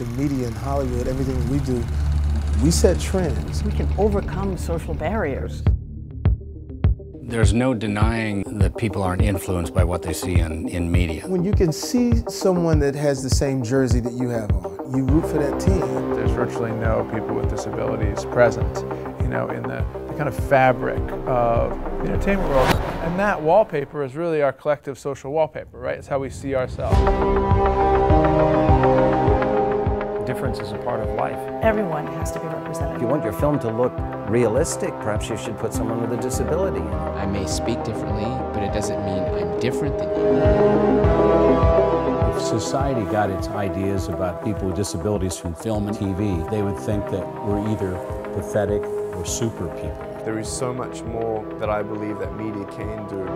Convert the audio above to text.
the media in Hollywood, everything we do, we set trends. We can overcome social barriers. There's no denying that people aren't influenced by what they see in, in media. When you can see someone that has the same jersey that you have on, you root for that team. There's virtually no people with disabilities present, you know, in the, the kind of fabric of the entertainment world. And that wallpaper is really our collective social wallpaper, right? It's how we see ourselves. Difference is a part of life. Everyone has to be represented. If you want your film to look realistic, perhaps you should put someone with a disability in it. I may speak differently, but it doesn't mean I'm different than you. If society got its ideas about people with disabilities from film and TV, they would think that we're either pathetic or super people. There is so much more that I believe that media can do.